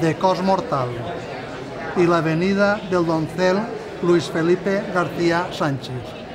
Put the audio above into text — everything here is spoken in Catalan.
de Cos Mortal i l'avenida del Doncel Luis Felipe García Sánchez.